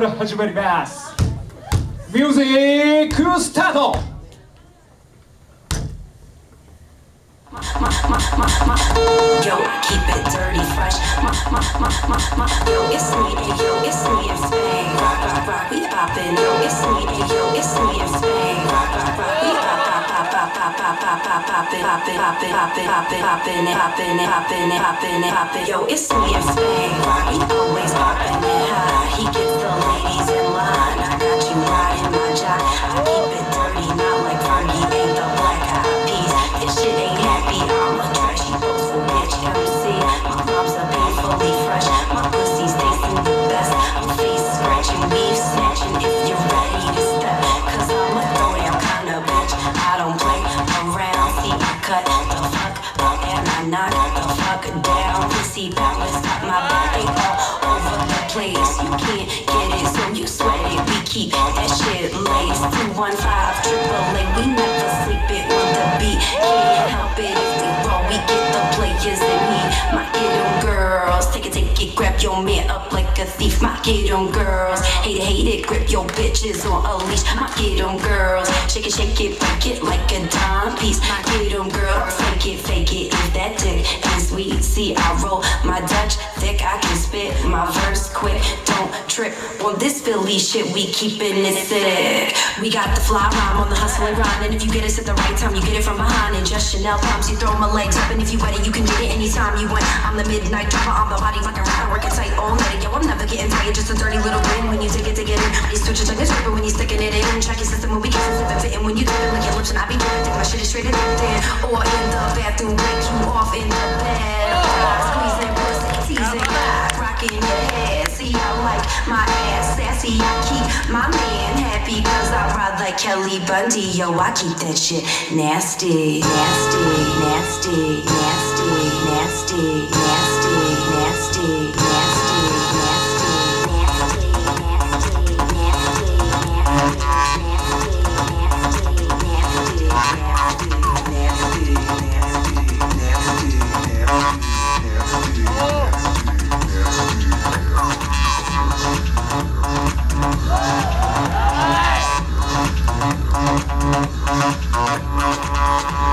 から始まりますミュージックスタートよ、it's me and Spain. We always poppin' it high. He gets the knock the fuck down. Pussy powers got my body all over the place. You can't get it, so you sweat it. We keep that shit laced. 215 triple A. We never sleep it on the beat. Can't help it if we roll. We get the players take it, grab your man up like a thief. My kid on girls. Hate it, hate it, grip your bitches on a leash. My kid on girls. Shake it, shake it, break it like a dime piece. My on girls. Fake it, fake it. If that dick is sweet, see I roll my Dutch thick. I can spit my verse quick. Don't trip on this Philly shit. We keepin' it sick. We got the fly rhyme on the hustle and grind. And if you get us at the right time, you get it from behind. And just Chanel pumps, you throw my legs up. And if you ready, you can get it anytime you want. I'm the midnight driver. I'm the body fucking rider. Working tight all night. Yo, I'm never getting tired. Just a dirty little grin when you take it to get in. You switch it like a stripper when you sticking it in. Check your system when we get it fitting. When you do it, lick your lips and I be dripping. Take my shit straight in in. Or in the bathroom, wake you off in the bed. Squeezing pussy, teasing rocking your head. See, I like my ass sassy. I keep my man happy cause I ride like Kelly Bundy. Yo, I keep that shit nasty, nasty, nasty, nasty, nasty, nasty,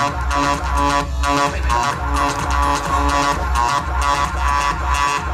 Thank you.